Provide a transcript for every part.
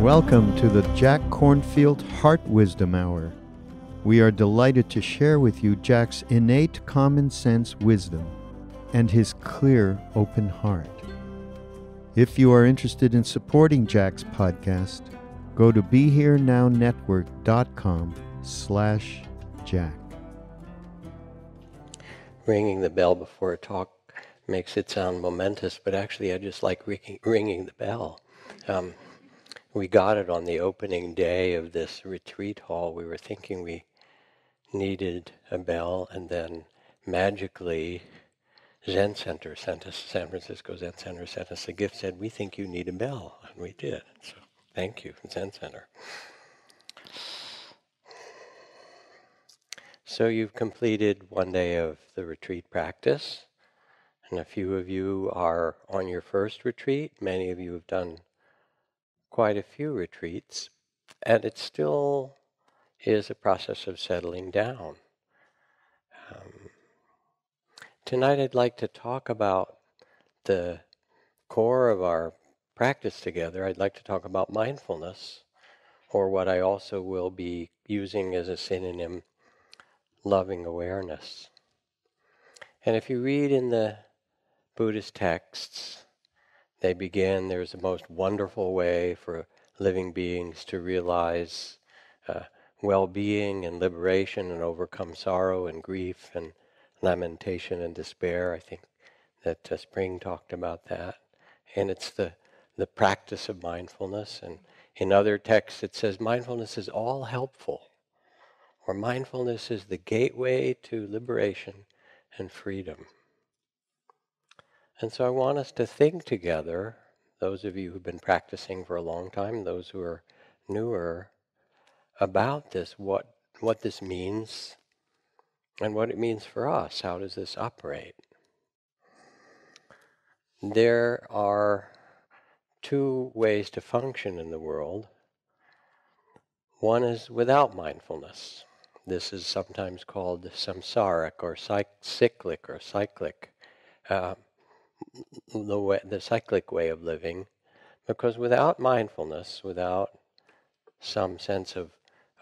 Welcome to the Jack Kornfield Heart Wisdom Hour. We are delighted to share with you Jack's innate common sense wisdom and his clear, open heart. If you are interested in supporting Jack's podcast, go to BeHereNowNetwork.com slash Jack. Ringing the bell before a talk makes it sound momentous, but actually I just like ringing, the bell. Um, we got it on the opening day of this retreat hall. We were thinking we needed a bell, and then magically, Zen Center sent us, San Francisco Zen Center sent us a gift, said, We think you need a bell. And we did. So thank you, Zen Center. So you've completed one day of the retreat practice, and a few of you are on your first retreat. Many of you have done quite a few retreats, and it still is a process of settling down. Um, tonight, I'd like to talk about the core of our practice together. I'd like to talk about mindfulness, or what I also will be using as a synonym, loving awareness. And if you read in the Buddhist texts, they begin, there's the most wonderful way for living beings to realize uh, well being and liberation and overcome sorrow and grief and lamentation and despair. I think that uh, Spring talked about that. And it's the, the practice of mindfulness. And in other texts, it says mindfulness is all helpful, or mindfulness is the gateway to liberation and freedom. And so I want us to think together, those of you who've been practicing for a long time, those who are newer, about this, what, what this means, and what it means for us. How does this operate? There are two ways to function in the world. One is without mindfulness. This is sometimes called samsaric or cyclic or cyclic. Uh, the way, the cyclic way of living, because without mindfulness, without some sense of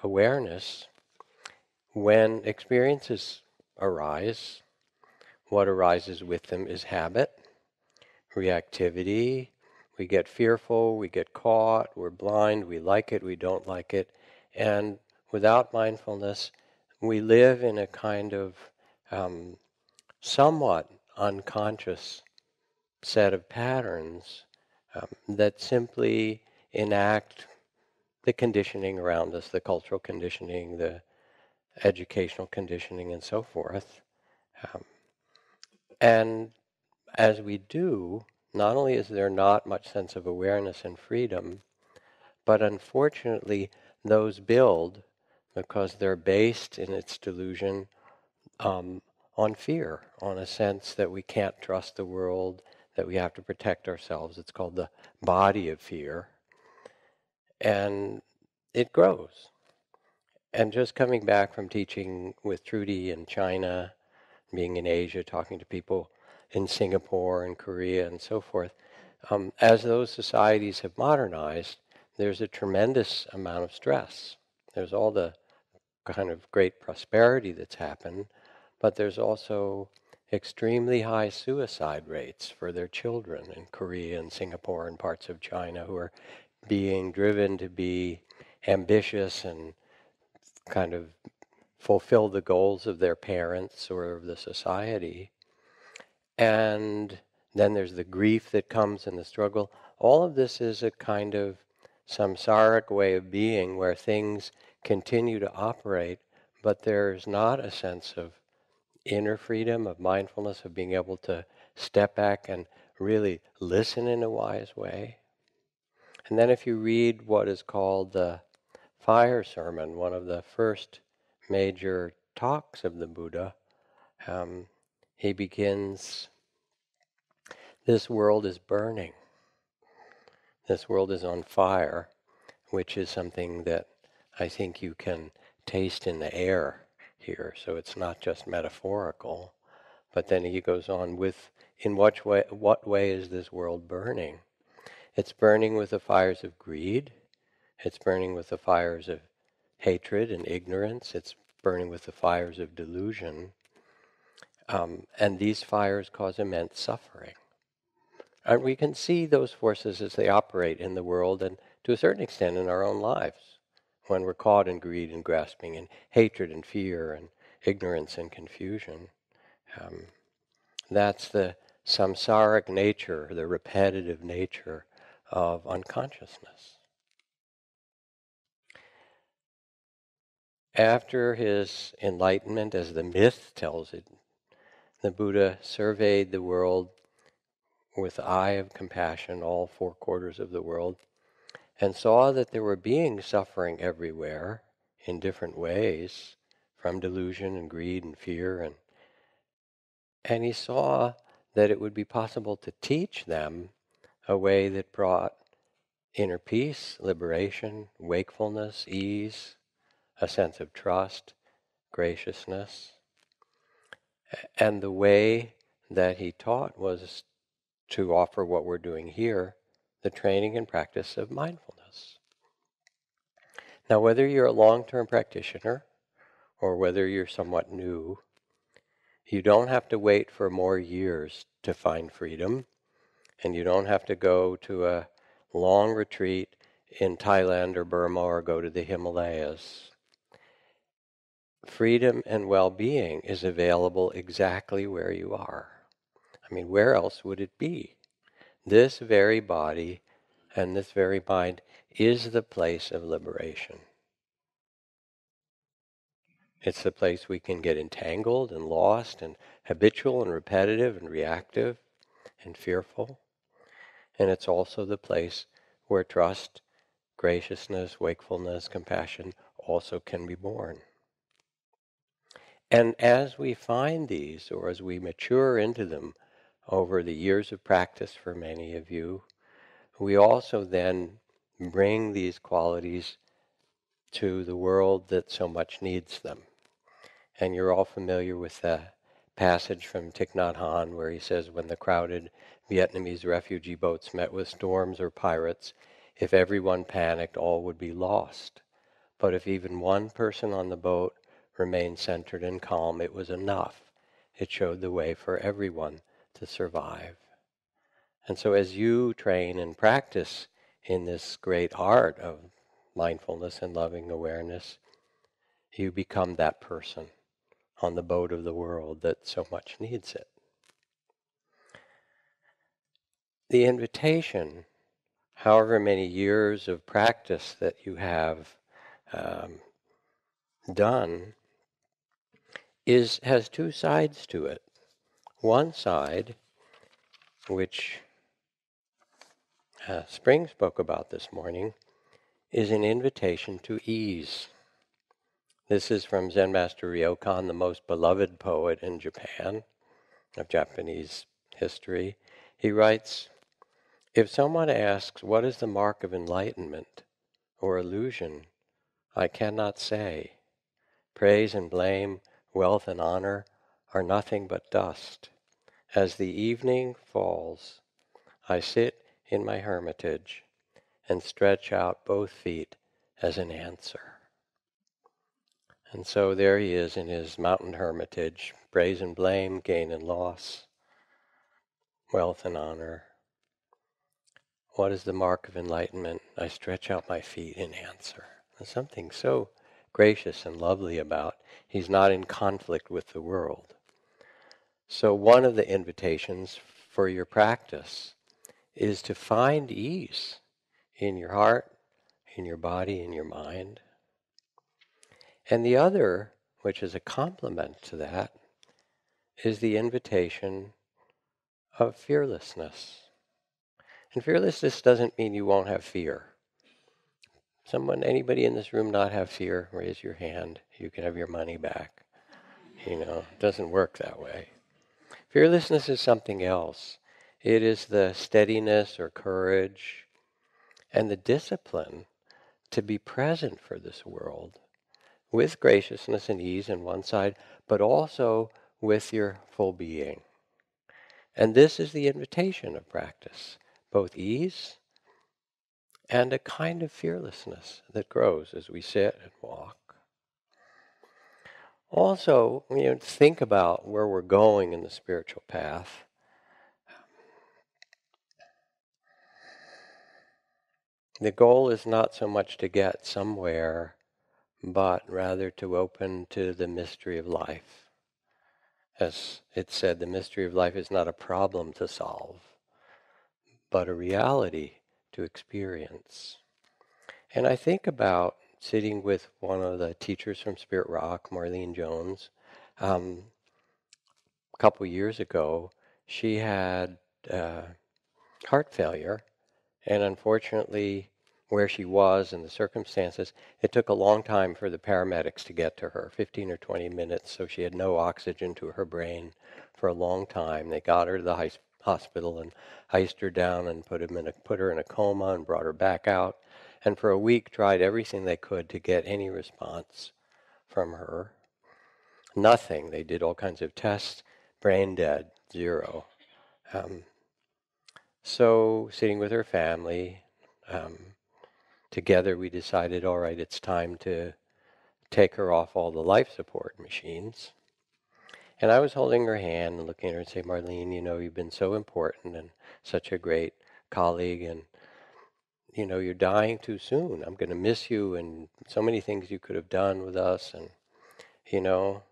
awareness, when experiences arise, what arises with them is habit, reactivity. We get fearful, we get caught, we're blind, we like it, we don't like it. And without mindfulness, we live in a kind of um, somewhat unconscious set of patterns um, that simply enact the conditioning around us, the cultural conditioning, the educational conditioning, and so forth. Um, and as we do, not only is there not much sense of awareness and freedom, but unfortunately, those build because they're based in its delusion um, on fear, on a sense that we can't trust the world, that we have to protect ourselves. It's called the body of fear. And it grows. And just coming back from teaching with Trudy in China, being in Asia, talking to people in Singapore and Korea and so forth, um, as those societies have modernized, there's a tremendous amount of stress. There's all the kind of great prosperity that's happened, but there's also extremely high suicide rates for their children in Korea and Singapore and parts of China who are being driven to be ambitious and kind of fulfill the goals of their parents or of the society. And then there's the grief that comes and the struggle. All of this is a kind of samsaric way of being where things continue to operate, but there's not a sense of inner freedom of mindfulness, of being able to step back and really listen in a wise way. And then if you read what is called the fire sermon, one of the first major talks of the Buddha, um, he begins This world is burning. This world is on fire, which is something that I think you can taste in the air here, so it's not just metaphorical. But then he goes on with in what way, what way is this world burning? It's burning with the fires of greed, It's burning with the fires of hatred and ignorance. It's burning with the fires of delusion. Um, and these fires cause immense suffering. And we can see those forces as they operate in the world and to a certain extent in our own lives when we're caught in greed and grasping and hatred and fear and ignorance and confusion. Um, that's the samsaric nature, the repetitive nature of unconsciousness. After his enlightenment, as the myth tells it, the Buddha surveyed the world with the eye of compassion, all four quarters of the world, and saw that there were beings suffering everywhere in different ways from delusion and greed and fear and and he saw that it would be possible to teach them a way that brought inner peace, liberation, wakefulness, ease, a sense of trust, graciousness. And the way that he taught was to offer what we're doing here the training and practice of mindfulness. Now, whether you're a long term practitioner or whether you're somewhat new, you don't have to wait for more years to find freedom, and you don't have to go to a long retreat in Thailand or Burma or go to the Himalayas. Freedom and well being is available exactly where you are. I mean, where else would it be? This very body and this very mind is the place of liberation. It's the place we can get entangled and lost and habitual and repetitive and reactive and fearful. And it's also the place where trust, graciousness, wakefulness, compassion also can be born. And as we find these, or as we mature into them over the years of practice for many of you, we also then bring these qualities to the world that so much needs them. And you're all familiar with the passage from Thich Nhat Hanh where he says, when the crowded Vietnamese refugee boats met with storms or pirates, if everyone panicked, all would be lost. But if even one person on the boat remained centered and calm, it was enough. It showed the way for everyone to survive. And so, as you train and practice in this great art of mindfulness and loving awareness, you become that person on the boat of the world that so much needs it. The invitation, however many years of practice that you have um, done, is has two sides to it. One side, which uh, Spring spoke about this morning, is an invitation to ease. This is from Zen Master Ryokan, the most beloved poet in Japan, of Japanese history. He writes If someone asks, What is the mark of enlightenment or illusion? I cannot say. Praise and blame, wealth and honor are nothing but dust. As the evening falls, I sit in my hermitage and stretch out both feet as an answer. And so there he is in his mountain hermitage, praise and blame, gain and loss, wealth and honor. What is the mark of enlightenment? I stretch out my feet in answer. There's something so gracious and lovely about. He's not in conflict with the world. So, one of the invitations for your practice is to find ease in your heart, in your body, in your mind. And the other, which is a complement to that, is the invitation of fearlessness. And fearlessness doesn't mean you won't have fear. Someone, anybody in this room not have fear? Raise your hand. You can have your money back. You know, it doesn't work that way. Fearlessness is something else. It is the steadiness or courage and the discipline to be present for this world with graciousness and ease on one side, but also with your full being. And this is the invitation of practice both ease and a kind of fearlessness that grows as we sit and walk. Also, you know, think about where we're going in the spiritual path. The goal is not so much to get somewhere, but rather to open to the mystery of life. As it said, the mystery of life is not a problem to solve, but a reality to experience. And I think about sitting with one of the teachers from Spirit Rock, Marlene Jones. Um, a couple years ago, she had uh, heart failure, and unfortunately, where she was and the circumstances, it took a long time for the paramedics to get to her 15 or 20 minutes, so she had no oxygen to her brain for a long time. They got her to the hospital and iced her down and put, him in a, put her in a coma and brought her back out. And for a week, tried everything they could to get any response from her. Nothing. They did all kinds of tests. Brain dead, zero. Um, so, sitting with her family, um, together we decided, all right, it's time to take her off all the life support machines. And I was holding her hand and looking at her and saying, Marlene, you know, you've been so important and such a great colleague, and, you know, you're dying too soon. I'm going to miss you and so many things you could have done with us. And, you know,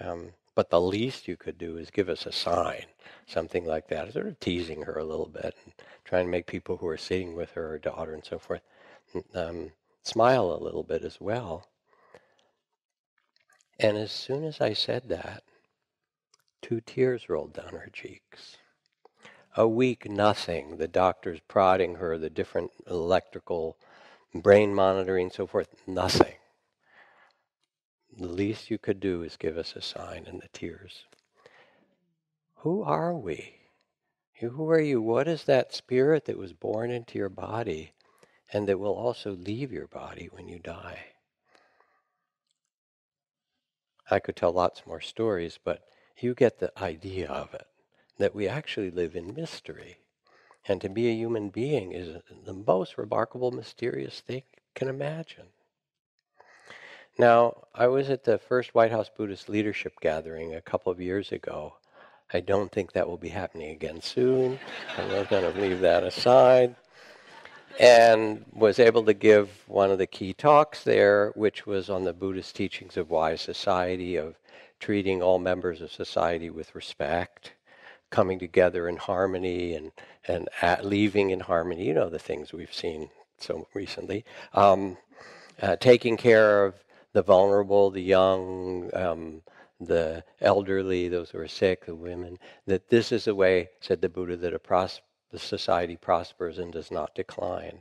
um, but the least you could do is give us a sign, something like that, sort of teasing her a little bit and trying to make people who are sitting with her, her daughter, and so forth, um, smile a little bit as well. And as soon as I said that, two tears rolled down her cheeks. A week, nothing. The doctors prodding her, the different electrical brain monitoring, and so forth, nothing. The least you could do is give us a sign in the tears. Who are we? Who are you? What is that spirit that was born into your body and that will also leave your body when you die. I could tell lots more stories, but you get the idea of it that we actually live in mystery. And to be a human being is the most remarkable, mysterious thing you can imagine. Now, I was at the first White House Buddhist Leadership Gathering a couple of years ago. I don't think that will be happening again soon. I'm not going to leave that aside and was able to give one of the key talks there, which was on the Buddhist teachings of wise society, of treating all members of society with respect, coming together in harmony, and and at, leaving in harmony. You know the things we've seen so recently. Um, uh, taking care of the vulnerable, the young, um, the elderly, those who are sick, the women. That this is a way, said the Buddha, that a pros- the society prospers and does not decline.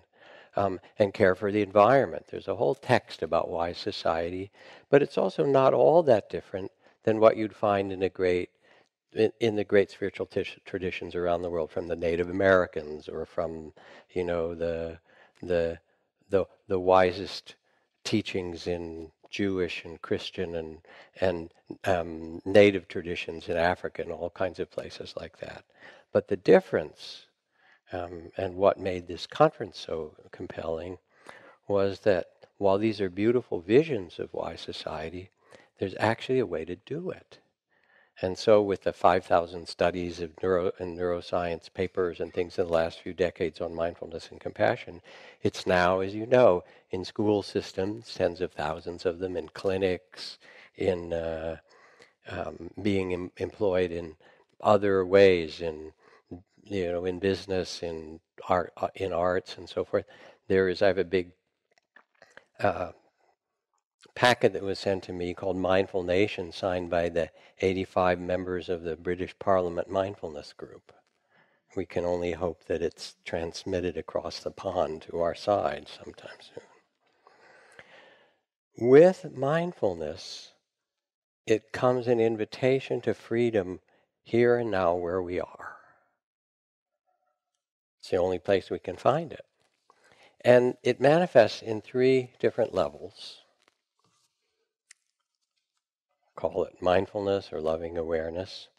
Um, and care for the environment. There's a whole text about wise society, but it's also not all that different than what you'd find in a great in, in the great spiritual traditions around the world, from the Native Americans or from you know the the the the wisest teachings in Jewish and Christian and and um, Native traditions in Africa and all kinds of places like that. But the difference um, and what made this conference so compelling was that while these are beautiful visions of wise society, there's actually a way to do it. And so, with the 5,000 studies of neuro and neuroscience papers and things in the last few decades on mindfulness and compassion, it's now, as you know, in school systems, tens of thousands of them, in clinics, in uh, um, being em- employed in other ways, in you know, in business, in art, uh, in arts, and so forth. There is, I have a big uh, packet that was sent to me called Mindful Nation, signed by the 85 members of the British Parliament Mindfulness Group. We can only hope that it's transmitted across the pond to our side sometime soon. With mindfulness, it comes an invitation to freedom here and now where we are. It's the only place we can find it. And it manifests in three different levels. Call it mindfulness or loving awareness.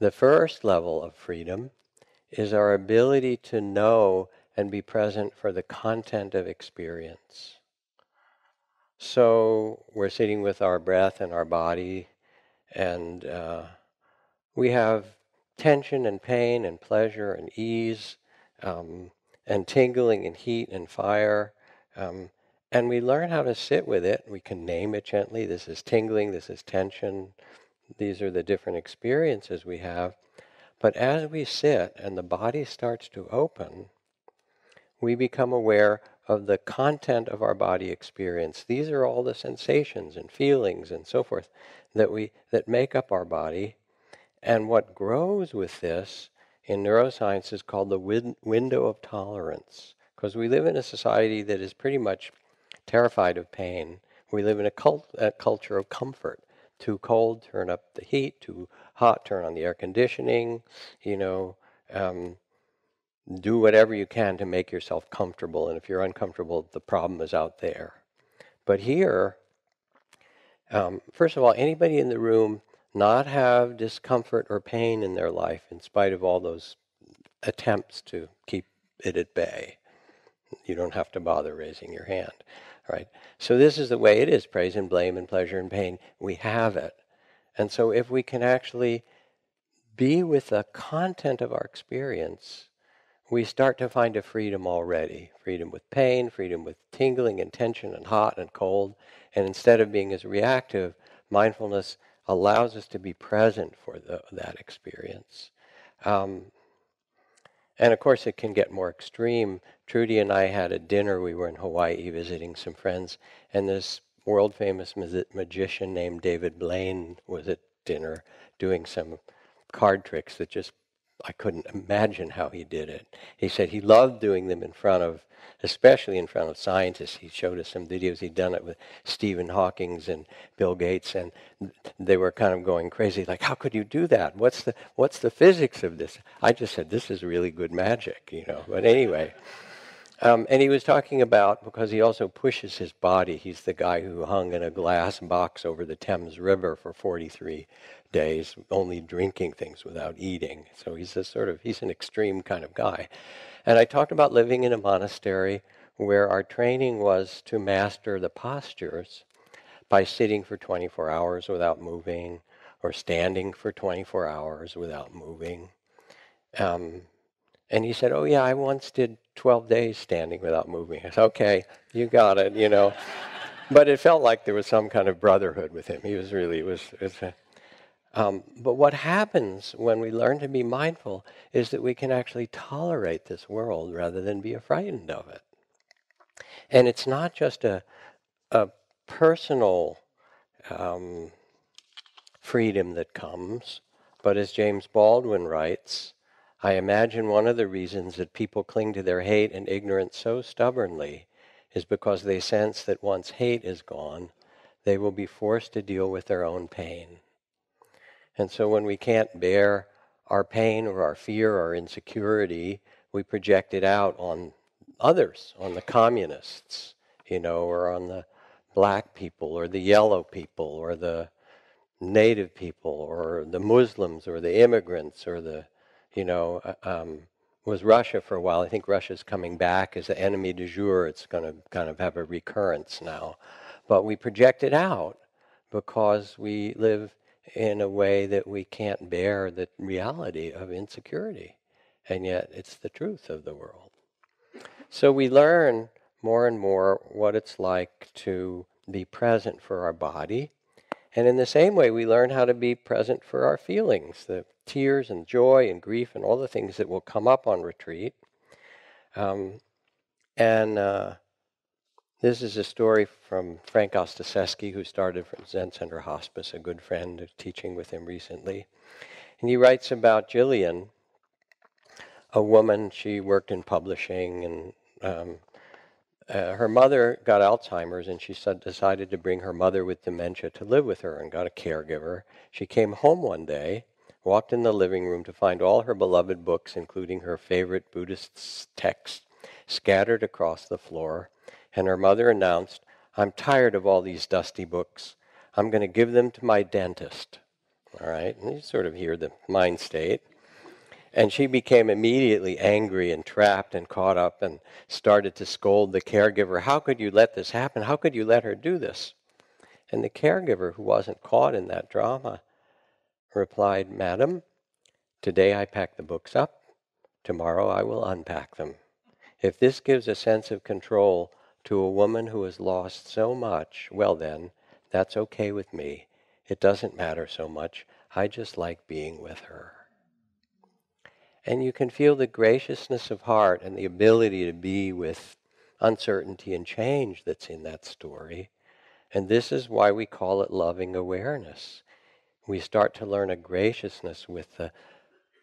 The first level of freedom is our ability to know and be present for the content of experience. So we're sitting with our breath and our body, and uh, we have tension and pain and pleasure and ease um, and tingling and heat and fire. Um, and we learn how to sit with it. We can name it gently. This is tingling, this is tension. These are the different experiences we have. But as we sit and the body starts to open, we become aware of the content of our body experience. These are all the sensations and feelings and so forth that we that make up our body. And what grows with this in neuroscience is called the win- window of tolerance. Because we live in a society that is pretty much terrified of pain. We live in a, cult- a culture of comfort. Too cold, turn up the heat. Too hot, turn on the air conditioning. You know, um, do whatever you can to make yourself comfortable. And if you're uncomfortable, the problem is out there. But here, um, first of all, anybody in the room not have discomfort or pain in their life in spite of all those attempts to keep it at bay. You don't have to bother raising your hand. Right? So this is the way it is, praise and blame and pleasure and pain. We have it. And so if we can actually be with the content of our experience, we start to find a freedom already. Freedom with pain, freedom with tingling and tension and hot and cold. And instead of being as reactive, mindfulness allows us to be present for the, that experience. Um, and of course, it can get more extreme. Trudy and I had a dinner. We were in Hawaii visiting some friends, and this world famous magician named David Blaine was at dinner doing some card tricks that just I couldn't imagine how he did it. He said he loved doing them in front of, especially in front of scientists. He showed us some videos. He'd done it with Stephen Hawking's and Bill Gates, and they were kind of going crazy. Like, how could you do that? What's the what's the physics of this? I just said this is really good magic, you know. But anyway. Um, and he was talking about, because he also pushes his body, he's the guy who hung in a glass box over the Thames River for 43 days, only drinking things without eating. So he's a sort of, he's an extreme kind of guy. And I talked about living in a monastery where our training was to master the postures by sitting for 24 hours without moving or standing for 24 hours without moving. Um, and he said, Oh, yeah, I once did 12 days standing without moving. I said, Okay, you got it, you know. but it felt like there was some kind of brotherhood with him. He was really, it was, it was um, but what happens when we learn to be mindful is that we can actually tolerate this world rather than be frightened of it. And it's not just a, a personal um, freedom that comes, but as James Baldwin writes, I imagine one of the reasons that people cling to their hate and ignorance so stubbornly is because they sense that once hate is gone, they will be forced to deal with their own pain. And so when we can't bear our pain or our fear or insecurity, we project it out on others, on the communists, you know, or on the black people or the yellow people or the native people or the Muslims or the immigrants or the you know, uh, um, was Russia for a while. I think Russia's coming back as the enemy du jour. It's going to kind of have a recurrence now. But we project it out because we live in a way that we can't bear the reality of insecurity. And yet it's the truth of the world. So we learn more and more what it's like to be present for our body. And in the same way, we learn how to be present for our feelings, the tears and joy and grief and all the things that will come up on retreat. Um, and uh, this is a story from Frank Ostaseski, who started from Zen Center Hospice, a good friend teaching with him recently. And he writes about Jillian, a woman, she worked in publishing, and um, uh, her mother got Alzheimer's, and she said, decided to bring her mother with dementia to live with her and got a caregiver. She came home one day walked in the living room to find all her beloved books, including her favorite Buddhist texts, scattered across the floor, and her mother announced, I'm tired of all these dusty books. I'm going to give them to my dentist. All right, and you sort of hear the mind state. And she became immediately angry and trapped and caught up and started to scold the caregiver. How could you let this happen? How could you let her do this? And the caregiver, who wasn't caught in that drama, replied, Madam, today I pack the books up, tomorrow I will unpack them. If this gives a sense of control to a woman who has lost so much, well then, that's okay with me. It doesn't matter so much. I just like being with her. And you can feel the graciousness of heart and the ability to be with uncertainty and change that's in that story. And this is why we call it loving awareness. We start to learn a graciousness with the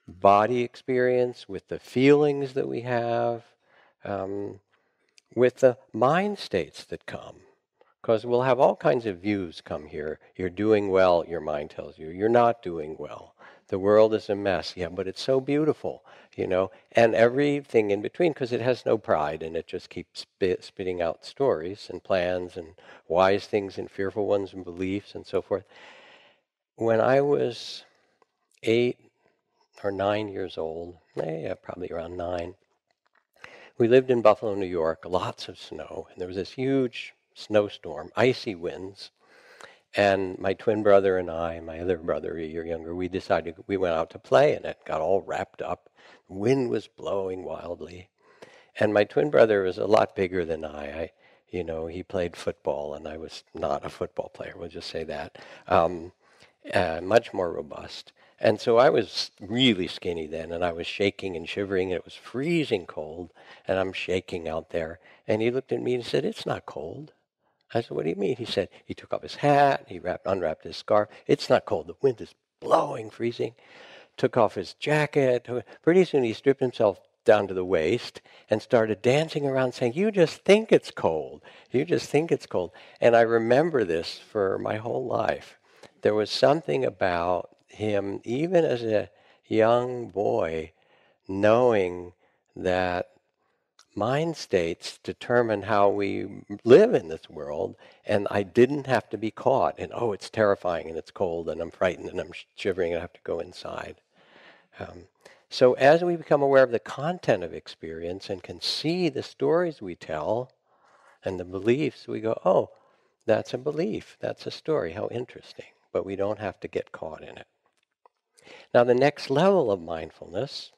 body experience, with the feelings that we have, um, with the mind states that come. Because we'll have all kinds of views come here. You're doing well, your mind tells you. You're not doing well. The world is a mess. Yeah, but it's so beautiful, you know, and everything in between because it has no pride and it just keeps spit, spitting out stories and plans and wise things and fearful ones and beliefs and so forth. When I was eight or nine years old, yeah, probably around nine, we lived in Buffalo, New York, lots of snow, and there was this huge snowstorm, icy winds. And my twin brother and I, my other brother, a year younger, we decided we went out to play in it, got all wrapped up. Wind was blowing wildly. And my twin brother was a lot bigger than I. I you know, he played football, and I was not a football player, we'll just say that. Um, uh, much more robust. And so I was really skinny then, and I was shaking and shivering, and it was freezing cold, and I'm shaking out there. And he looked at me and said, It's not cold. I said, What do you mean? He said, He took off his hat, he wrapped, unwrapped his scarf. It's not cold. The wind is blowing, freezing. Took off his jacket. Pretty soon he stripped himself down to the waist and started dancing around saying, You just think it's cold. You just think it's cold. And I remember this for my whole life. There was something about him, even as a young boy, knowing that mind states determine how we live in this world, and I didn't have to be caught in, oh, it's terrifying and it's cold and I'm frightened and I'm shivering and I have to go inside. Um, so, as we become aware of the content of experience and can see the stories we tell and the beliefs, we go, oh, that's a belief, that's a story, how interesting. But we don't have to get caught in it. Now, the next level of mindfulness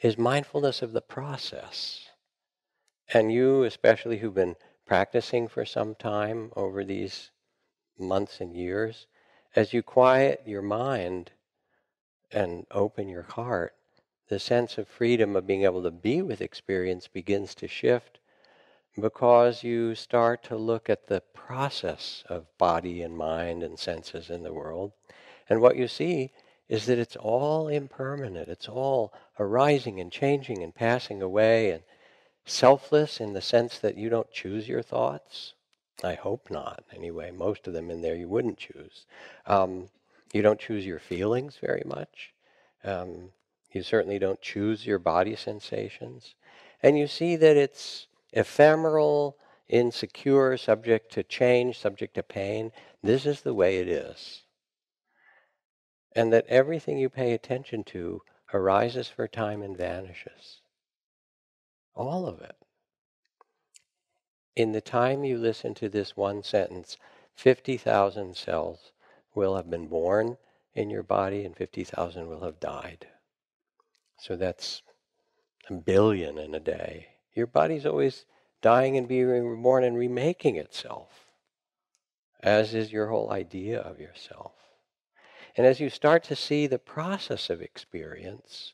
is mindfulness of the process. And you, especially who've been practicing for some time over these months and years, as you quiet your mind and open your heart, the sense of freedom of being able to be with experience begins to shift because you start to look at the process of body and mind and senses in the world. And what you see is that it's all impermanent. It's all arising and changing and passing away and selfless in the sense that you don't choose your thoughts. I hope not, anyway. Most of them in there you wouldn't choose. Um, you don't choose your feelings very much. Um, you certainly don't choose your body sensations. And you see that it's ephemeral, insecure, subject to change, subject to pain. This is the way it is and that everything you pay attention to arises for time and vanishes. All of it. In the time you listen to this one sentence, 50,000 cells will have been born in your body and 50,000 will have died. So that's a billion in a day. Your body's always dying and being reborn and remaking itself, as is your whole idea of yourself. And as you start to see the process of experience,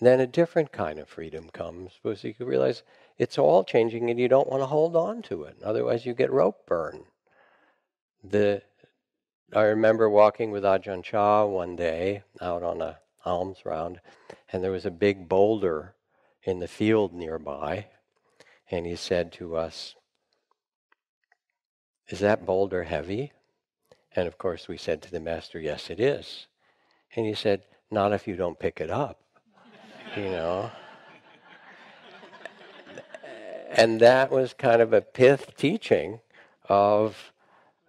then a different kind of freedom comes because you realize it's all changing and you don't want to hold on to it. Otherwise, you get rope burn. The, I remember walking with Ajahn Chah one day out on a alms round, and there was a big boulder in the field nearby. And he said to us, Is that boulder heavy? And of course, we said to the master, Yes, it is. And he said, Not if you don't pick it up, you know. and that was kind of a pith teaching of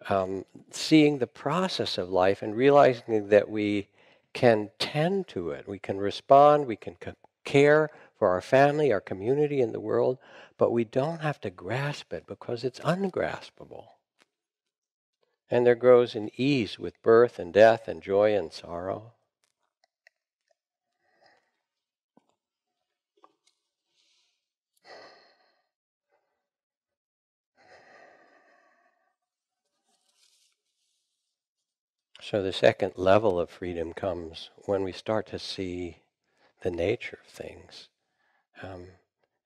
um, seeing the process of life and realizing that we can tend to it. We can respond, we can care for our family, our community, and the world, but we don't have to grasp it because it's ungraspable. And there grows an ease with birth and death and joy and sorrow. So the second level of freedom comes when we start to see the nature of things. Um,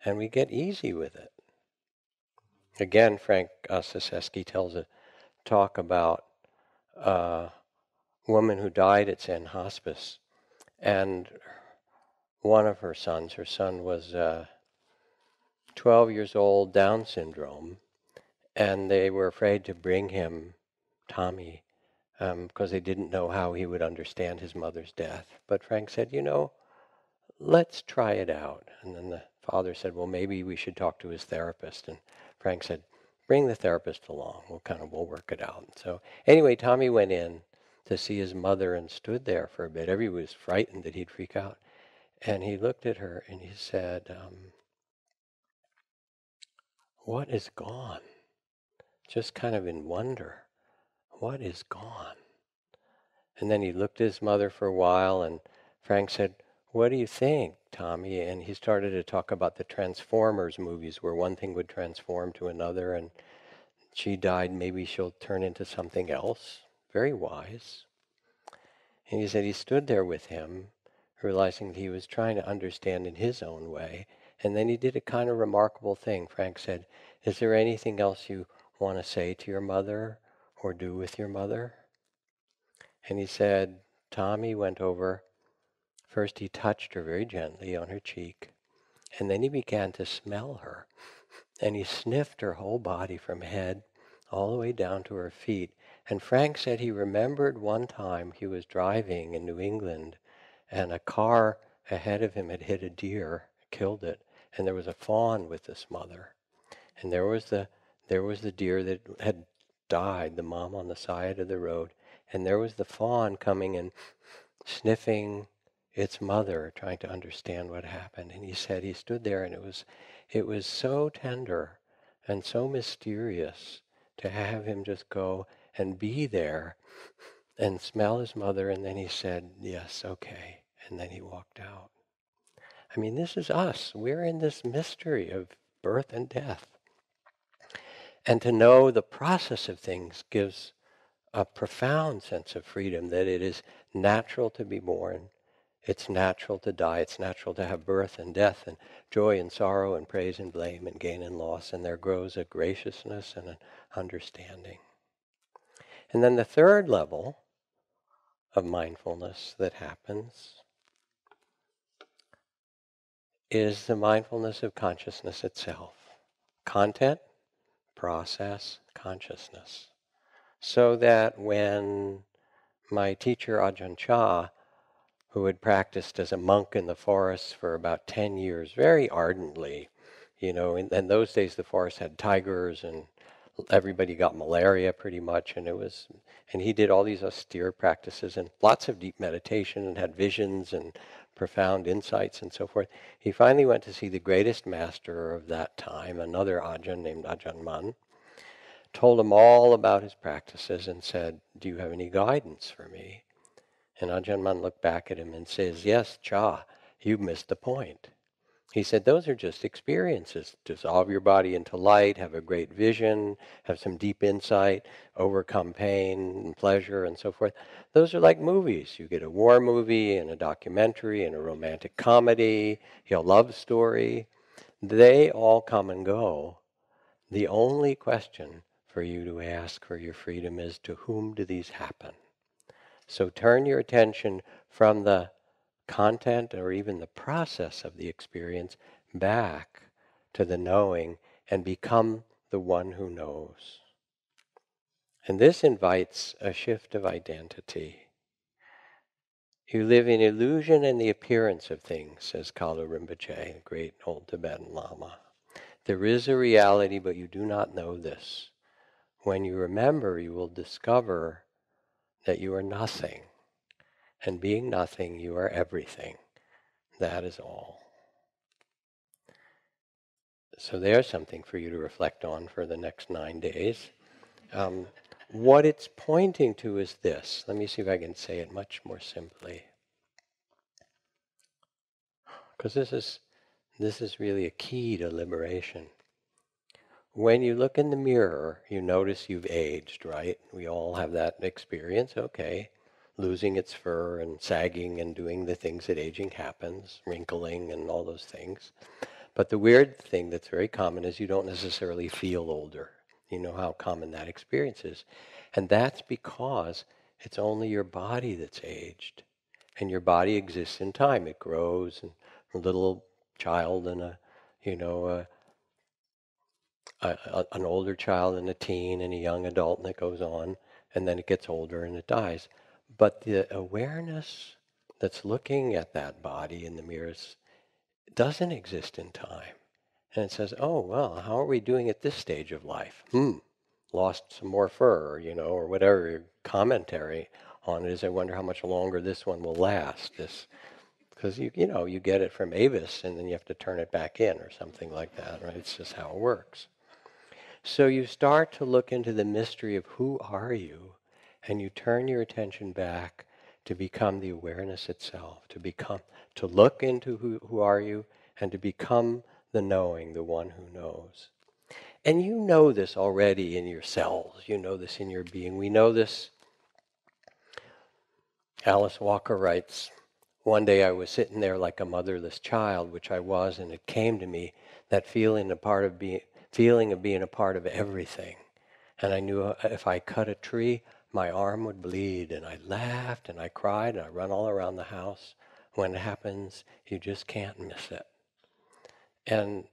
and we get easy with it. Again, Frank Ostaseski tells a talk about a woman who died at Zen Hospice, and one of her sons, her son was uh, 12 years old, Down syndrome, and they were afraid to bring him Tommy because um, they didn't know how he would understand his mother's death. But Frank said, you know, let's try it out. And then the father said, well, maybe we should talk to his therapist. And Frank said, bring the therapist along. We'll kind of, we'll work it out. So anyway, Tommy went in to see his mother and stood there for a bit. Everybody was frightened that he'd freak out. And he looked at her and he said, um, what is gone? Just kind of in wonder. What is gone? And then he looked at his mother for a while, and Frank said, What do you think, Tommy? And he started to talk about the Transformers movies, where one thing would transform to another, and she died, maybe she'll turn into something else. Very wise. And he said he stood there with him, realizing that he was trying to understand in his own way. And then he did a kind of remarkable thing. Frank said, Is there anything else you want to say to your mother? or do with your mother? And he said, Tommy went over. First, he touched her very gently on her cheek, and then he began to smell her. And he sniffed her whole body from head all the way down to her feet. And Frank said he remembered one time he was driving in New England, and a car ahead of him had hit a deer, killed it, and there was a fawn with this mother. And there was the there was the deer that had died, the mom on the side of the road, and there was the fawn coming and sniffing its mother, trying to understand what happened. And he said he stood there, and it was, it was so tender and so mysterious to have him just go and be there and smell his mother. And then he said, "Yes, okay," and then he walked out. I mean, this is us. We're in this mystery of birth and death. And to know the process of things gives a profound sense of freedom that it is natural to be born, it's natural to die, it's natural to have birth and death and joy and sorrow and praise and blame and gain and loss, and there grows a graciousness and an understanding. And then the third level of mindfulness that happens is the mindfulness of consciousness itself. Content, process consciousness. So that when my teacher Ajahn Chah, who had practiced as a monk in the forest for about 10 years, very ardently, you know, in, in those days the forest had tigers and everybody got malaria pretty much and it was and he did all these austere practices and lots of deep meditation and had visions and profound insights and so forth. He finally went to see the greatest master of that time, another Ajahn named Ajahn Mun, told him all about his practices and said, Do you have any guidance for me? And Ajahn Mun looked back at him and says, Yes, Chah, you missed the point. He said, Those are just experiences. Dissolve your body into light, have a great vision, have some deep insight, overcome pain and pleasure, and so forth. Those are like movies. You get a war movie and a documentary and a romantic comedy, a love story. They all come and go. The only question for you to ask for your freedom is to whom do these happen? So turn your attention from the content or even the process of the experience back to the knowing and become the one who knows. And this invites a shift of identity. You live in illusion and the appearance of things, says Kalu Rinpoche, a great old Tibetan Lama. There is a reality, but you do not know this. When you remember, you will discover that you are nothing And being nothing, you are everything. That is all. So there's something for you to reflect on for the next nine days. Um, what it's pointing to is this. Let me see if I can say it much more simply. Because this is, this is really a key to liberation. When you look in the mirror, you notice you've aged, right? We all have that experience, okay. Losing its fur and sagging and doing the things that aging happens, wrinkling and all those things. But the weird thing that's very common is you don't necessarily feel older. You know how common that experience is. And that's because it's only your body that's aged. And your body exists in time. It grows, and a little child and a, you know, a, a, a, an older child and a teen and a young adult, and it goes on, and then it gets older and it dies. But the awareness that's looking at that body in the mirrors doesn't exist in time. And it says, oh, well, how are we doing at this stage of life? Hmm, lost some more fur, you know, or whatever commentary on it is. I wonder how much longer this one will last. This, because you, you know, you get it from Avis and then you have to turn it back in or something like that, right? It's just how it works. So you start to look into the mystery of who are you, and you turn your attention back to become the awareness itself, to become, to look into who, who are you, and to become the knowing, the one who knows. And you know this already in your cells. You know this in your being. We know this. Alice Walker writes, one day I was sitting there like a motherless child, which I was, and it came to me that feeling a part of being, feeling of being a part of everything. And I knew uh, if I cut a tree, my arm would bleed, and I laughed and I cried and I run all around the house. When it happens, you just can't miss it. And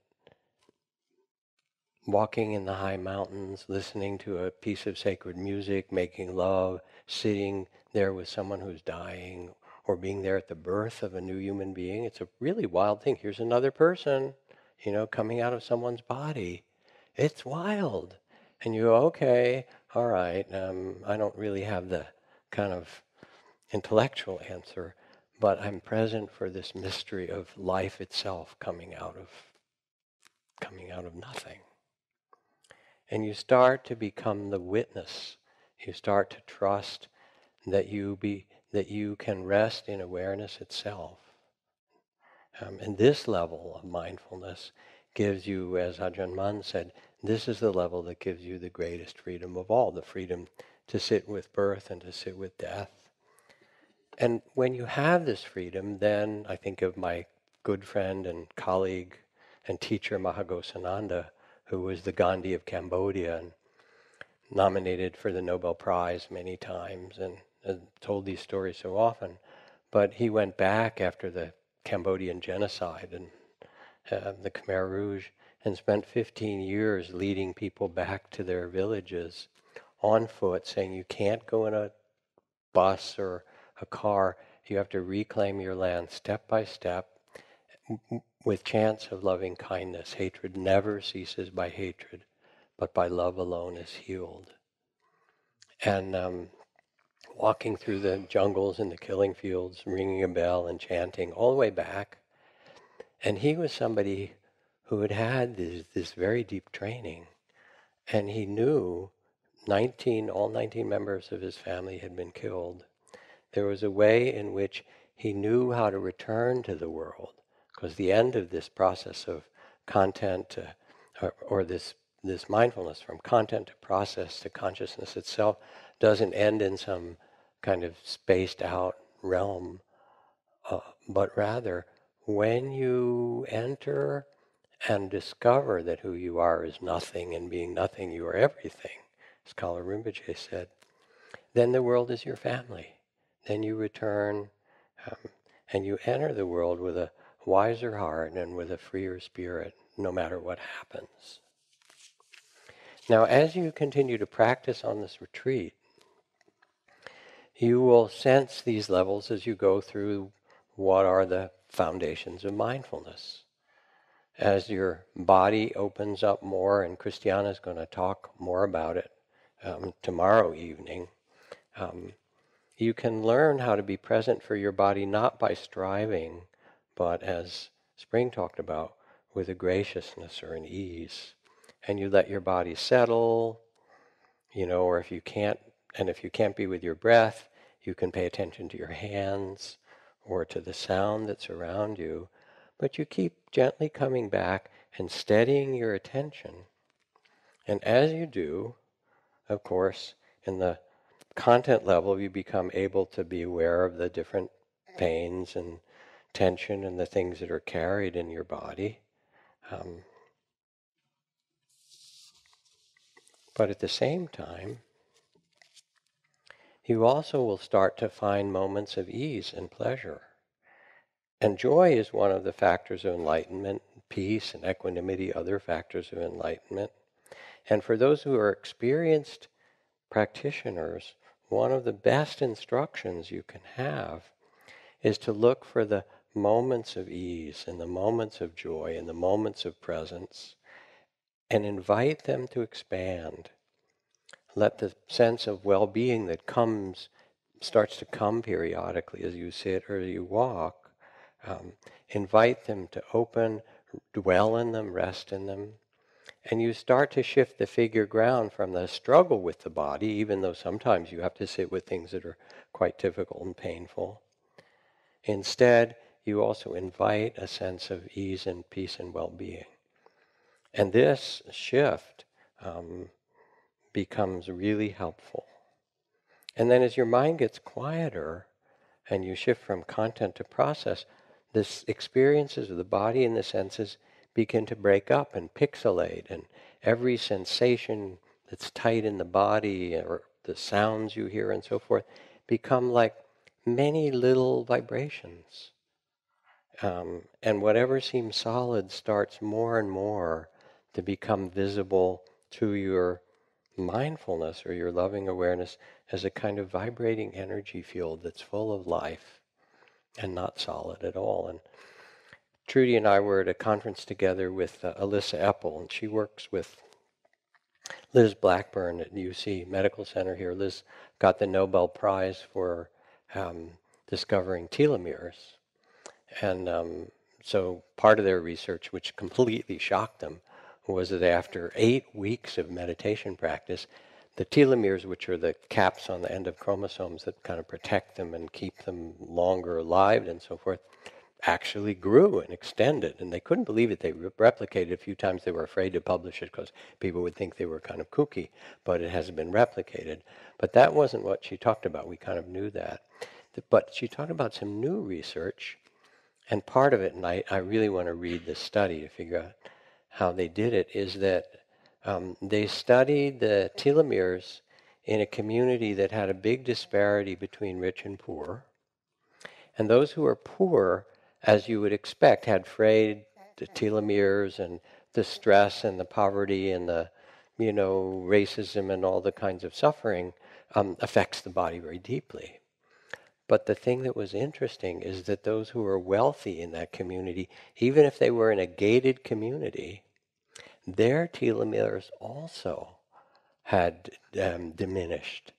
walking in the high mountains, listening to a piece of sacred music, making love, sitting there with someone who's dying, or being there at the birth of a new human being. It's a really wild thing. Here's another person, you know, coming out of someone's body. It's wild. And you go, okay, all right, um, I don't really have the kind of intellectual answer, but I'm present for this mystery of life itself coming out of coming out of nothing. And you start to become the witness. You start to trust that you be that you can rest in awareness itself. Um, and this level of mindfulness gives you, as Ajahn Mun said, this is the level that gives you the greatest freedom of all, the freedom to sit with birth and to sit with death and when you have this freedom, then I think of my good friend and colleague and teacher Maha Ghosananda, who was the Gandhi of Cambodia and nominated for the Nobel Prize many times and, and told these stories so often. But he went back after the Cambodian genocide and uh, the Khmer Rouge and spent 15 years leading people back to their villages on foot, saying you can't go in a bus or a car, you have to reclaim your land step by step with chance of loving kindness. Hatred never ceases by hatred, but by love alone is healed. And um, walking through the jungles and the killing fields, ringing a bell and chanting all the way back. And he was somebody who had had this, this very deep training. And he knew 19, all 19 members of his family had been killed there was a way in which he knew how to return to the world. Because the end of this process of content to, or, or this, this mindfulness from content to process to consciousness itself doesn't end in some kind of spaced out realm, uh, but rather when you enter and discover that who you are is nothing and being nothing, you are everything, as Kalu Rinpoche said, then the world is your family then you return um, and you enter the world with a wiser heart and with a freer spirit, no matter what happens. Now, as you continue to practice on this retreat, you will sense these levels as you go through what are the foundations of mindfulness. As your body opens up more, and Christiana is going to talk more about it um, tomorrow evening, um, you can learn how to be present for your body not by striving, but as Spring talked about, with a graciousness or an ease. And you let your body settle, you know, or if you can't, and if you can't be with your breath, you can pay attention to your hands or to the sound that's around you. But you keep gently coming back and steadying your attention. And as you do, of course, in the content level, you become able to be aware of the different pains and tension and the things that are carried in your body. Um, but at the same time, you also will start to find moments of ease and pleasure. And joy is one of the factors of enlightenment, peace and equanimity, other factors of enlightenment. And for those who are experienced practitioners, one of the best instructions you can have is to look for the moments of ease and the moments of joy and the moments of presence and invite them to expand. Let the sense of well being that comes, starts to come periodically as you sit or you walk, um, invite them to open, dwell in them, rest in them. And you start to shift the figure ground from the struggle with the body, even though sometimes you have to sit with things that are quite difficult and painful. Instead, you also invite a sense of ease and peace and well being. And this shift um, becomes really helpful. And then as your mind gets quieter and you shift from content to process, this experiences of the body and the senses begin to break up and pixelate, and every sensation that's tight in the body or the sounds you hear and so forth become like many little vibrations. Um, and whatever seems solid starts more and more to become visible to your mindfulness or your loving awareness as a kind of vibrating energy field that's full of life and not solid at all. And Trudy and I were at a conference together with uh, Elissa Epel, and she works with Liz Blackburn at UC Medical Center here. Liz got the Nobel Prize for um, discovering telomeres. And um, so part of their research, which completely shocked them, was that after eight weeks of meditation practice, the telomeres, which are the caps on the end of chromosomes that kind of protect them and keep them longer alive and so forth, actually grew and extended. And they couldn't believe it. They re- replicated a few times. They were afraid to publish it because people would think they were kind of kooky, but it hasn't been replicated. But that wasn't what she talked about. We kind of knew that. But she talked about some new research and part of it, and I, I really want to read the study to figure out how they did it, is that um, they studied the telomeres in a community that had a big disparity between rich and poor. And those who were poor, as you would expect, had frayed the telomeres and the stress and the poverty and the, you know, racism and all the kinds of suffering um, affects the body very deeply. But the thing that was interesting is that those who were wealthy in that community, even if they were in a gated community, their telomeres also had um, diminished.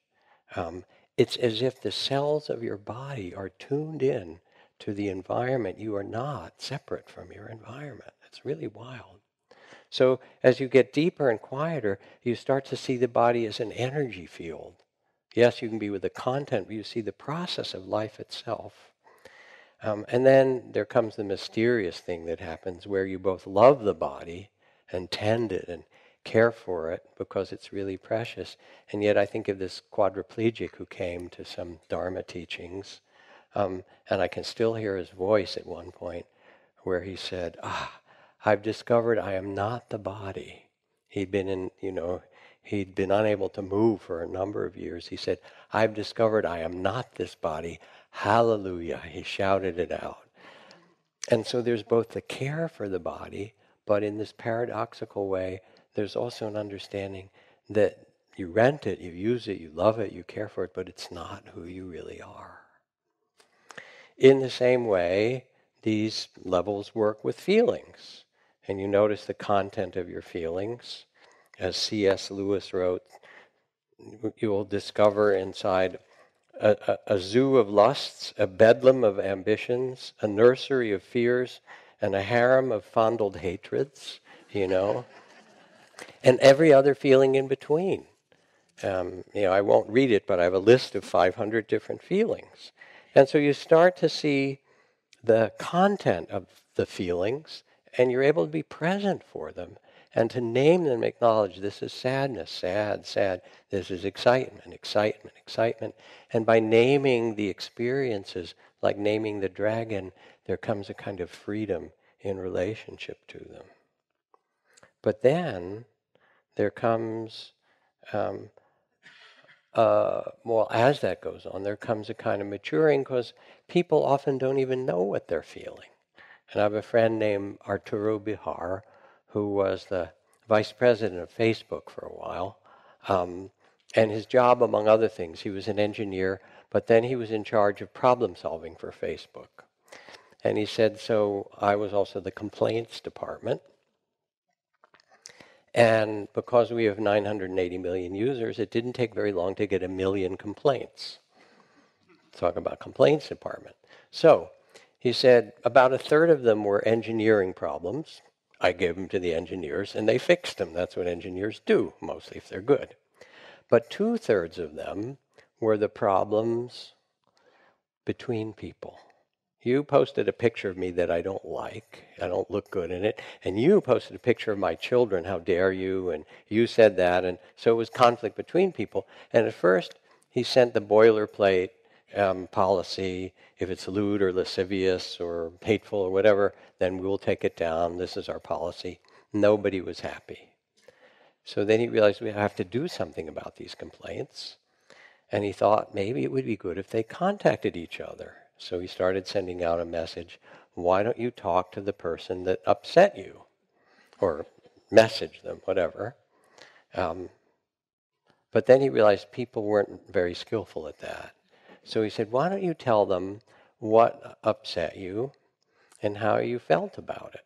Um, it's as if the cells of your body are tuned in to the environment. You are not separate from your environment. It's really wild. So as you get deeper and quieter, you start to see the body as an energy field Yes, you can be with the content, but you see the process of life itself. Um, and then there comes the mysterious thing that happens where you both love the body and tend it and care for it because it's really precious. And yet I think of this quadriplegic who came to some Dharma teachings, um, and I can still hear his voice at one point where he said, Ah, I've discovered I am not the body. He'd been in, you know, He'd been unable to move for a number of years. He said, I've discovered I am not this body. Hallelujah. He shouted it out. And so there's both the care for the body, but in this paradoxical way, there's also an understanding that you rent it, you use it, you love it, you care for it, but it's not who you really are. In the same way, these levels work with feelings. And you notice the content of your feelings as C.S. Lewis wrote, you will discover inside a, a, a zoo of lusts, a bedlam of ambitions, a nursery of fears, and a harem of fondled hatreds, you know, and every other feeling in between. Um, you know, I won't read it, but I have a list of 500 different feelings. And so you start to see the content of the feelings, and you're able to be present for them and to name them, acknowledge this is sadness, sad, sad. This is excitement, excitement, excitement. And by naming the experiences, like naming the dragon, there comes a kind of freedom in relationship to them. But then there comes, um, uh, well, as that goes on, there comes a kind of maturing because people often don't even know what they're feeling. And I have a friend named Arturo Béjar who was the vice president of Facebook for a while. Um, and his job, among other things, he was an engineer, but then he was in charge of problem solving for Facebook. And he said, so I was also the complaints department. And because we have 980 million users, it didn't take very long to get a million complaints. Talk about complaints department. So he said about a third of them were engineering problems, I gave them to the engineers and they fixed them. That's what engineers do, mostly if they're good. But two thirds of them were the problems between people. You posted a picture of me that I don't like. I don't look good in it. And you posted a picture of my children. How dare you? And you said that. And so it was conflict between people. And at first, he sent the boilerplate um, policy. If it's lewd or lascivious or hateful or whatever, then we'll take it down. This is our policy. Nobody was happy. So then he realized we have to do something about these complaints. And he thought maybe it would be good if they contacted each other. So he started sending out a message why don't you talk to the person that upset you? Or message them, whatever. Um, but then he realized people weren't very skillful at that. So he said, Why don't you tell them what upset you and how you felt about it?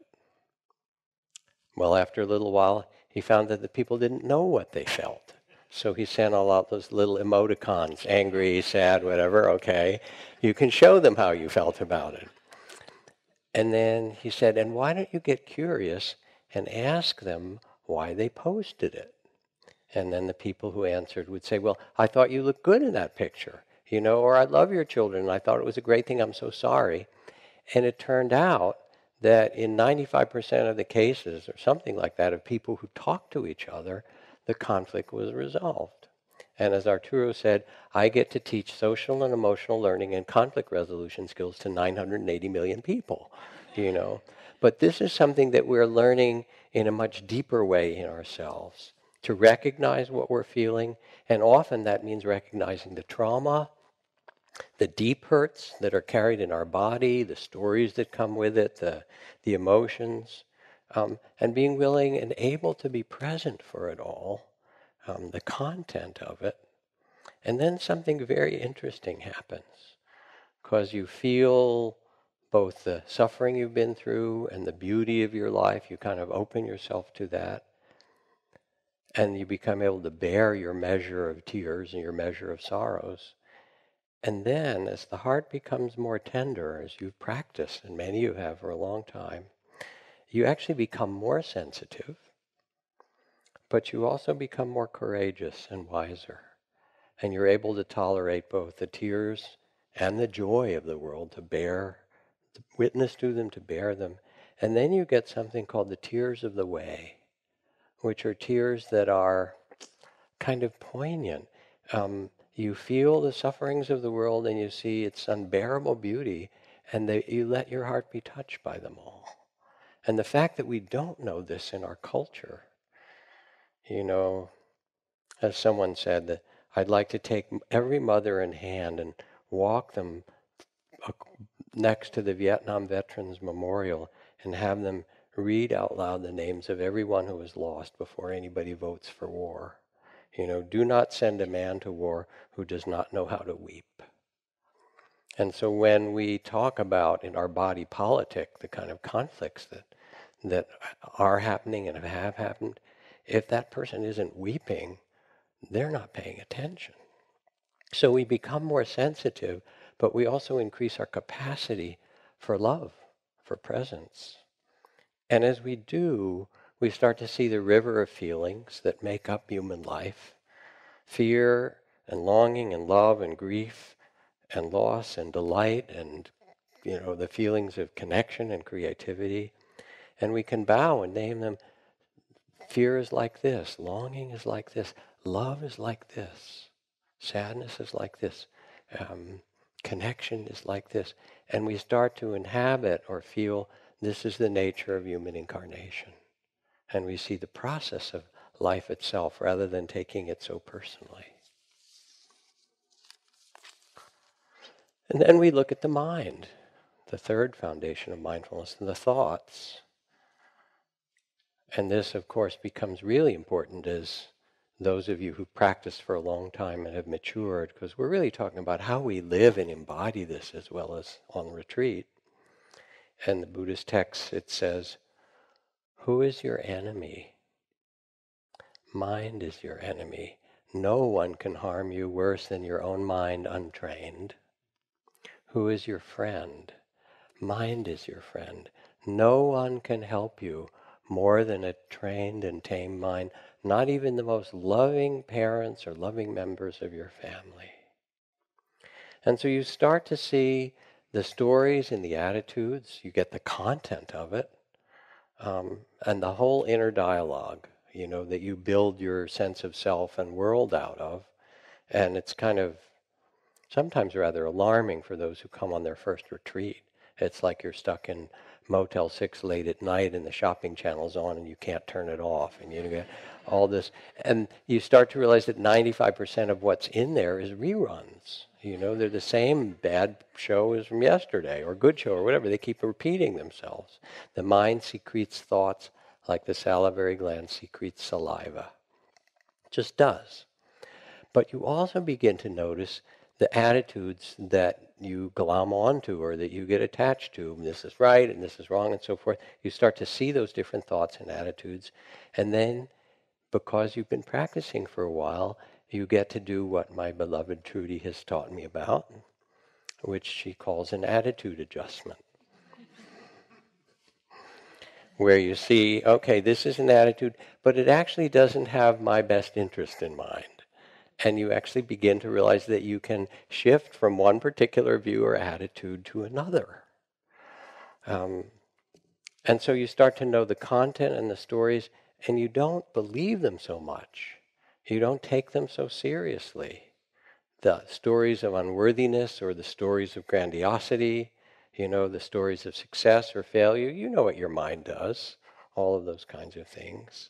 Well, after a little while, he found that the people didn't know what they felt. So he sent all out those little emoticons angry, sad, whatever, okay. You can show them how you felt about it. And then he said, And why don't you get curious and ask them why they posted it? And then the people who answered would say, Well, I thought you looked good in that picture you know, or I love your children. I thought it was a great thing. I'm so sorry. And it turned out that in 95% of the cases, or something like that, of people who talk to each other, the conflict was resolved. And as Arturo said, I get to teach social and emotional learning and conflict resolution skills to 980 million people, you know. But this is something that we're learning in a much deeper way in ourselves to recognize what we're feeling. And often that means recognizing the trauma, the deep hurts that are carried in our body, the stories that come with it, the, the emotions, um, and being willing and able to be present for it all, um, the content of it. And then something very interesting happens because you feel both the suffering you've been through and the beauty of your life. You kind of open yourself to that. And you become able to bear your measure of tears and your measure of sorrows. And then, as the heart becomes more tender, as you've practiced, and many of you have for a long time, you actually become more sensitive, but you also become more courageous and wiser. And you're able to tolerate both the tears and the joy of the world, to bear, to witness to them, to bear them. And then you get something called the tears of the way, which are tears that are kind of poignant. Um, you feel the sufferings of the world and you see its unbearable beauty, and they, you let your heart be touched by them all. And the fact that we don't know this in our culture, you know, as someone said, that I'd like to take every mother in hand and walk them next to the Vietnam Veterans Memorial and have them read out loud the names of everyone who was lost before anybody votes for war. You know, do not send a man to war who does not know how to weep. And so when we talk about in our body politic the kind of conflicts that that are happening and have happened, if that person isn't weeping, they're not paying attention. So we become more sensitive, but we also increase our capacity for love, for presence. And as we do, we start to see the river of feelings that make up human life fear and longing and love and grief and loss and delight and you know the feelings of connection and creativity and we can bow and name them fear is like this longing is like this love is like this sadness is like this um, connection is like this and we start to inhabit or feel this is the nature of human incarnation and we see the process of life itself rather than taking it so personally. And then we look at the mind, the third foundation of mindfulness, and the thoughts. And this, of course, becomes really important as those of you who practice for a long time and have matured, because we're really talking about how we live and embody this as well as on retreat. And the Buddhist text, it says, Who is your enemy? Mind is your enemy. No one can harm you worse than your own mind untrained. Who is your friend? Mind is your friend. No one can help you more than a trained and tamed mind, not even the most loving parents or loving members of your family. And so you start to see the stories and the attitudes, you get the content of it, um, and the whole inner dialogue you know, that you build your sense of self and world out of. And it's kind of sometimes rather alarming for those who come on their first retreat. It's like you're stuck in Motel 6 late at night and the shopping channel's on and you can't turn it off. And you get all this. And you start to realize that 95% of what's in there is reruns. You know, they're the same bad show as from yesterday or good show or whatever. They keep repeating themselves. The mind secretes thoughts like the salivary gland secretes saliva. Just does. But you also begin to notice the attitudes that you glom onto or that you get attached to. This is right and this is wrong and so forth. You start to see those different thoughts and attitudes. And then, because you've been practicing for a while, you get to do what my beloved Trudy has taught me about, which she calls an attitude adjustment where you see, okay, this is an attitude, but it actually doesn't have my best interest in mind. And you actually begin to realize that you can shift from one particular view or attitude to another. Um, and so you start to know the content and the stories, and you don't believe them so much. You don't take them so seriously. The stories of unworthiness or the stories of grandiosity you know, the stories of success or failure. You know what your mind does, all of those kinds of things.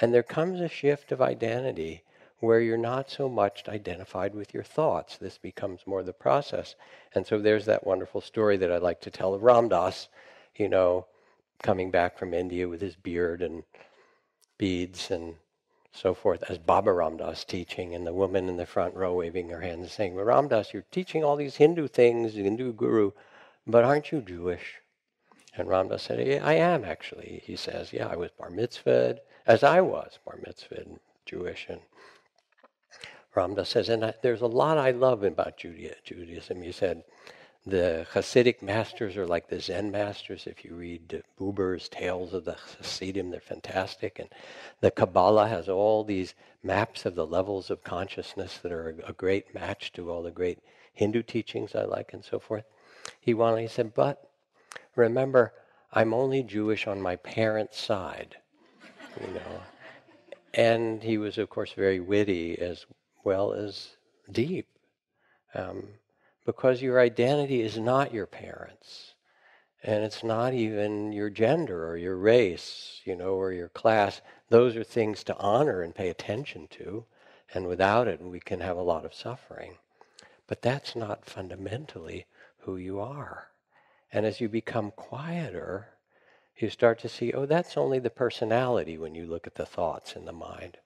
And there comes a shift of identity where you're not so much identified with your thoughts. This becomes more the process. And so there's that wonderful story that I like to tell of Ram Dass, you know, coming back from India with his beard and beads and so forth, as Baba Ram Dass teaching, and the woman in the front row waving her hands and saying, well, Ram Dass, you're teaching all these Hindu things, Hindu guru, but aren't you Jewish? And Ram Dass said, yeah, I am actually. He says, yeah, I was bar mitzvahed, as I was bar mitzvahed, Jewish. And Ram Dass says, and I, there's a lot I love about Judaism. He said, the Hasidic masters are like the Zen masters. If you read Buber's Tales of the Hasidim, they're fantastic. And the Kabbalah has all these maps of the levels of consciousness that are a, a great match to all the great Hindu teachings I like and so forth. He wanted, he said, but remember, I'm only Jewish on my parents' side, you know. And he was, of course, very witty as well as deep. Um, because your identity is not your parents. And it's not even your gender or your race, you know, or your class. Those are things to honor and pay attention to. And without it, we can have a lot of suffering. But that's not fundamentally who you are. And as you become quieter, you start to see, oh, that's only the personality when you look at the thoughts in the mind.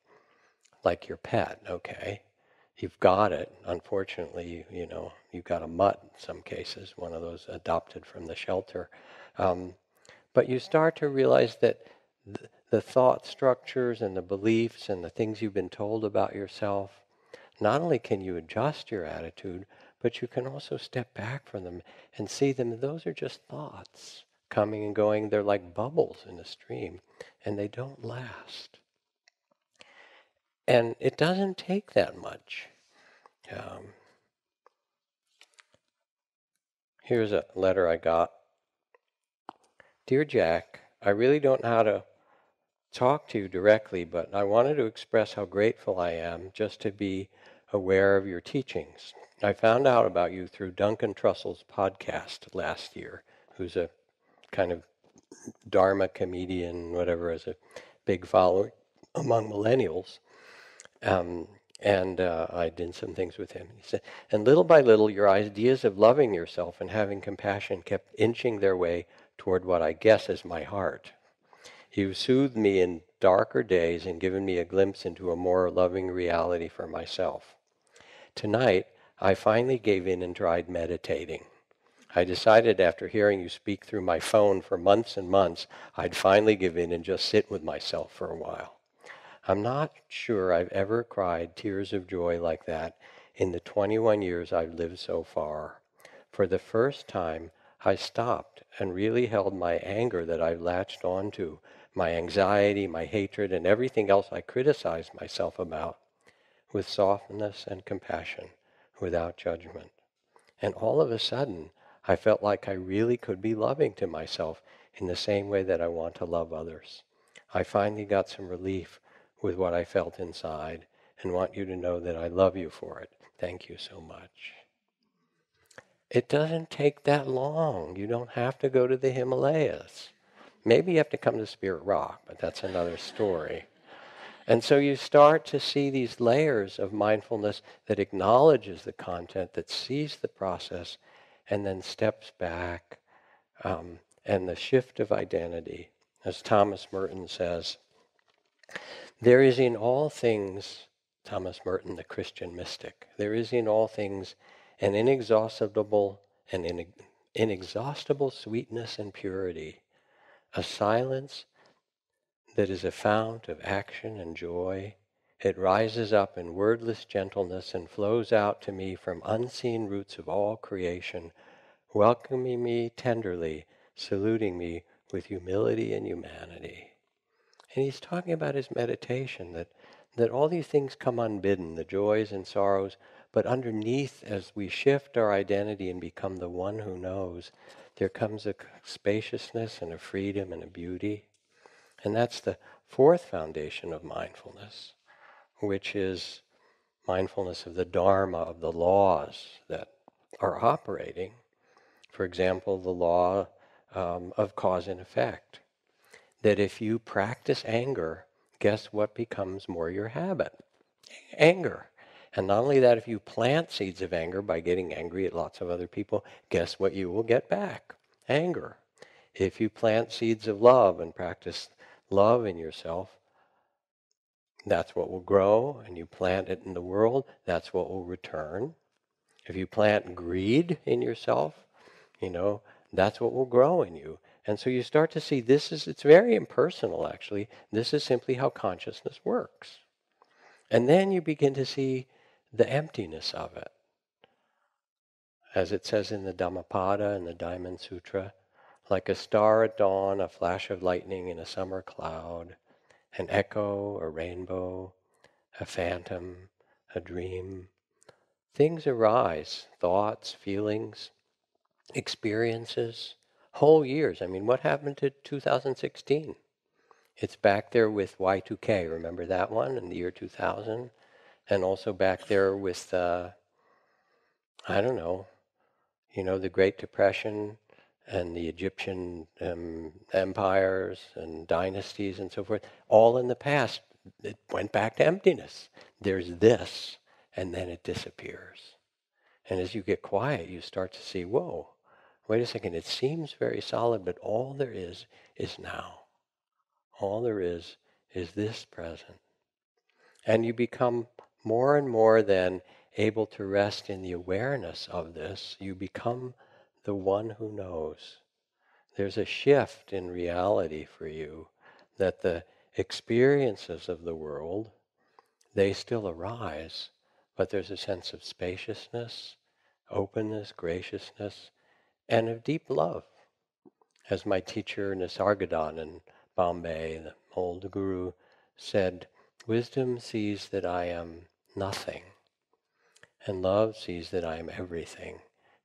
Like your pet, okay? You've got it. Unfortunately, you know, you've got a mutt in some cases, one of those adopted from the shelter. Um, but you start to realize that th- the thought structures and the beliefs and the things you've been told about yourself, not only can you adjust your attitude, but you can also step back from them and see them. Those are just thoughts coming and going. They're like bubbles in a stream, and they don't last. And it doesn't take that much. Um, here's a letter I got. Dear Jack, I really don't know how to talk to you directly, but I wanted to express how grateful I am just to be aware of your teachings. I found out about you through Duncan Trussell's podcast last year, who's a kind of Dharma comedian, whatever, has a big following among millennials. Um, and uh, I did some things with him. He said, and little by little, your ideas of loving yourself and having compassion kept inching their way toward what I guess is my heart. You've soothed me in darker days and given me a glimpse into a more loving reality for myself. Tonight, I finally gave in and tried meditating. I decided after hearing you speak through my phone for months and months, I'd finally give in and just sit with myself for a while. I'm not sure I've ever cried tears of joy like that in the 21 years I've lived so far. For the first time, I stopped and really held my anger that I've latched onto, my anxiety, my hatred, and everything else I criticized myself about, with softness and compassion, without judgment. And all of a sudden, I felt like I really could be loving to myself in the same way that I want to love others. I finally got some relief with what I felt inside and want you to know that I love you for it. Thank you so much. It doesn't take that long. You don't have to go to the Himalayas. Maybe you have to come to Spirit Rock, but that's another story. And so you start to see these layers of mindfulness that acknowledges the content, that sees the process, and then steps back. Um, and the shift of identity, as Thomas Merton says, there is in all things, Thomas Merton, the Christian mystic, there is in all things an inexhaustible and inexhaustible sweetness and purity, a silence that is a fount of action and joy. It rises up in wordless gentleness and flows out to me from unseen roots of all creation, welcoming me tenderly, saluting me with humility and humanity. And he's talking about his meditation that, that all these things come unbidden, the joys and sorrows, but underneath, as we shift our identity and become the one who knows, there comes a spaciousness and a freedom and a beauty. And that's the fourth foundation of mindfulness, which is mindfulness of the Dharma, of the laws that are operating. For example, the law um, of cause and effect. That if you practice anger, guess what becomes more your habit? Anger. And not only that, if you plant seeds of anger by getting angry at lots of other people, guess what you will get back? Anger. If you plant seeds of love and practice love in yourself, that's what will grow, and you plant it in the world, that's what will return. If you plant greed in yourself, you know, that's what will grow in you. And so you start to see this is, it's very impersonal actually. This is simply how consciousness works. And then you begin to see the emptiness of it. As it says in the Dhammapada and the Diamond Sutra, like a star at dawn, a flash of lightning in a summer cloud, an echo, a rainbow, a phantom, a dream. Things arise, thoughts, feelings, experiences, whole years. I mean, what happened to 2016? It's back there with Y2K. Remember that one in the year 2000? And also back there with, uh, I don't know, you know, the Great Depression, and the Egyptian um, empires and dynasties and so forth, all in the past, it went back to emptiness. There's this, and then it disappears. And as you get quiet, you start to see, whoa, wait a second, it seems very solid, but all there is is now. All there is is this present. And you become more and more then able to rest in the awareness of this. You become the one who knows. There's a shift in reality for you that the experiences of the world, they still arise, but there's a sense of spaciousness, openness, graciousness, and of deep love. As my teacher Nisargadatta in Bombay, the old guru, said, wisdom sees that I am nothing, and love sees that I am everything,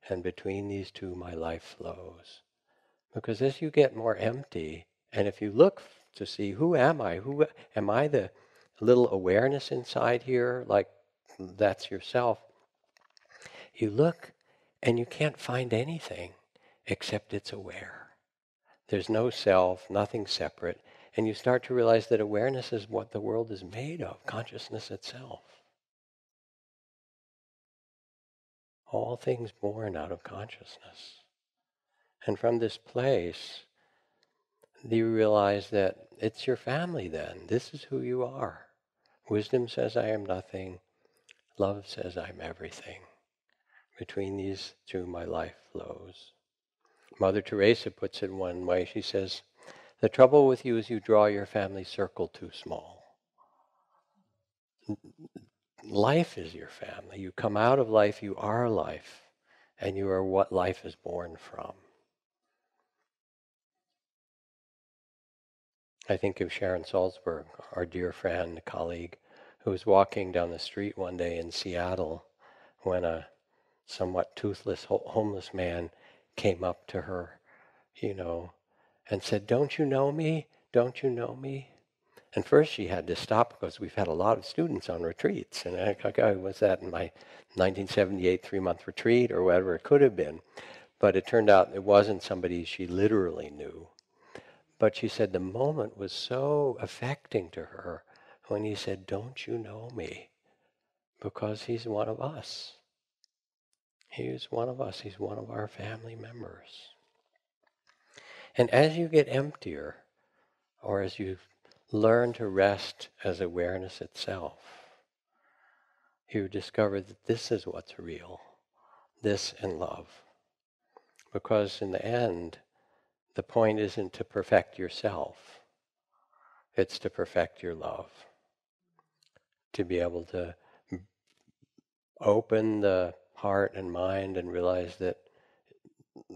and between these two my life flows. Because as you get more empty, and if you look to see who am I, who am I the little awareness inside here, like that's yourself, you look and you can't find anything except it's aware. There's no self, nothing separate, and you start to realize that awareness is what the world is made of, consciousness itself. All things born out of consciousness. And from this place, you realize that it's your family then. This is who you are. Wisdom says I am nothing. Love says I'm everything. Between these two, my life flows. Mother Teresa puts it one way. She says, The trouble with you is you draw your family circle too small. Life is your family. You come out of life, you are life, and you are what life is born from. I think of Sharon Salzberg, our dear friend, colleague, who was walking down the street one day in Seattle when a somewhat toothless homeless man came up to her, you know, and said, Don't you know me? Don't you know me? And first she had to stop because we've had a lot of students on retreats. And I, was that in my 1978 three month retreat or whatever it could have been. But it turned out it wasn't somebody she literally knew. But she said the moment was so affecting to her when he said, Don't you know me? Because he's one of us. He is one of us, he's one of our family members. And as you get emptier, or as you learn to rest as awareness itself, you discover that this is what's real, this and love. Because in the end, the point isn't to perfect yourself, it's to perfect your love. To be able to open the heart and mind and realize that,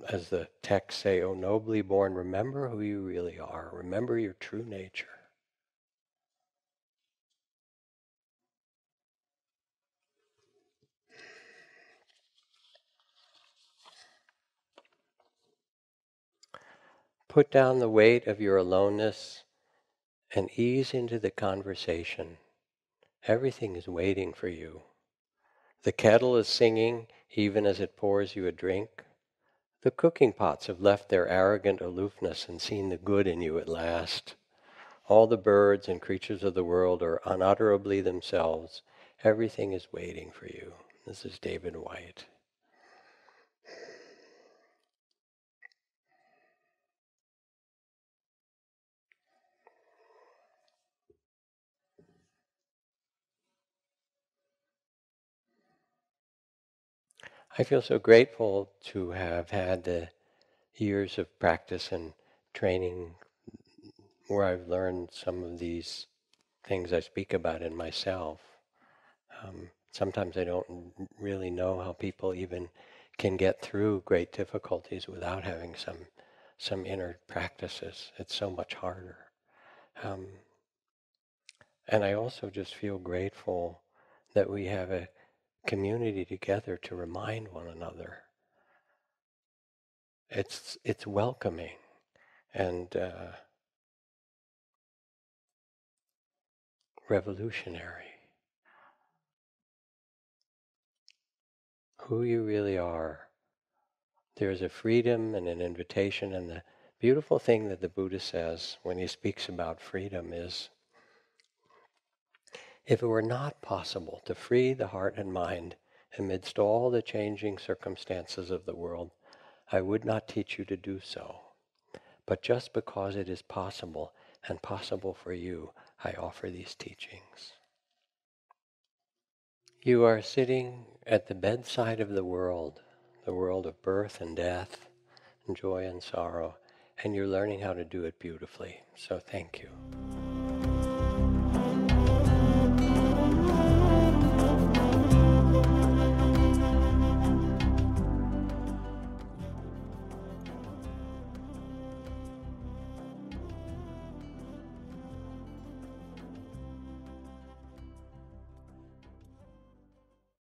as the texts say, oh, nobly born, remember who you really are, remember your true nature. Put down the weight of your aloneness and ease into the conversation. Everything is waiting for you. The kettle is singing even as it pours you a drink. The cooking pots have left their arrogant aloofness and seen the good in you at last. All the birds and creatures of the world are unutterably themselves. Everything is waiting for you. This is David Whyte. I feel so grateful to have had the years of practice and training where I've learned some of these things I speak about in myself. Um, sometimes I don't really know how people even can get through great difficulties without having some some inner practices. It's so much harder. Um, and I also just feel grateful that we have a community together to remind one another. It's it's welcoming and uh, revolutionary. Who you really are. There's a freedom and an invitation, and the beautiful thing that the Buddha says when he speaks about freedom is if it were not possible to free the heart and mind amidst all the changing circumstances of the world, I would not teach you to do so. But just because it is possible and possible for you, I offer these teachings. You are sitting at the bedside of the world, the world of birth and death, and joy and sorrow, and you're learning how to do it beautifully. So thank you.